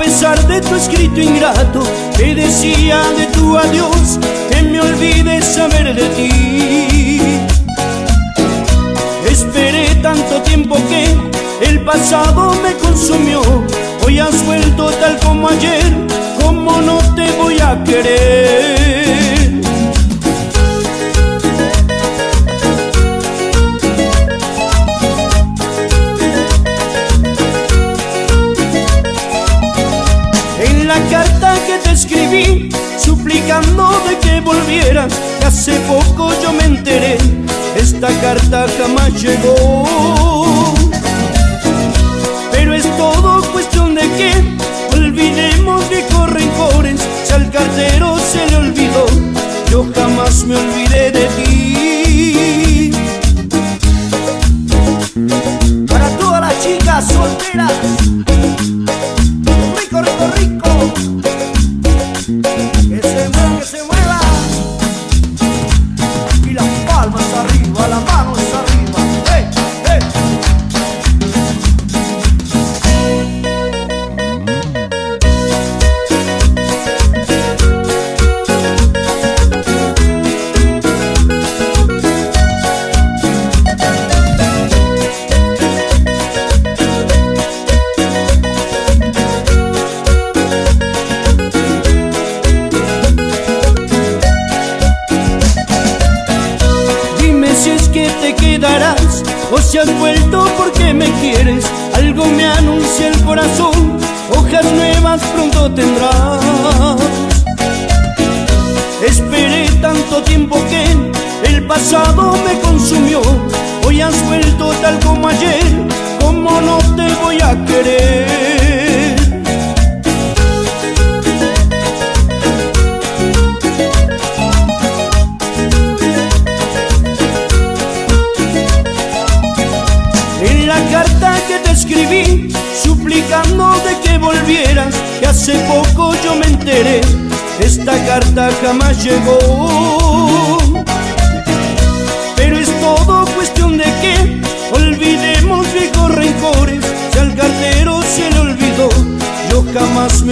A pesar de tu escrito ingrato, te decía de tu adiós, que me olvides saber de ti. Esperé tanto tiempo que el pasado me consumió, hoy has vuelto tal como suplicando de que volvieras, que hace poco yo me enteré, esta carta jamás llegó. Pero es todo cuestión de que olvidemos viejos rencores, si al cartero se le olvidó, yo jamás me olvidé de ti. Para todas las chicas solteras o si has vuelto porque me quieres. Algo me anuncia el corazón, hojas nuevas pronto tendrás. Esperé tanto tiempo que el pasado me que hace poco yo me enteré, esta carta jamás llegó. Pero es todo cuestión de que olvidemos viejos rencores, si al cartero se le olvidó, yo jamás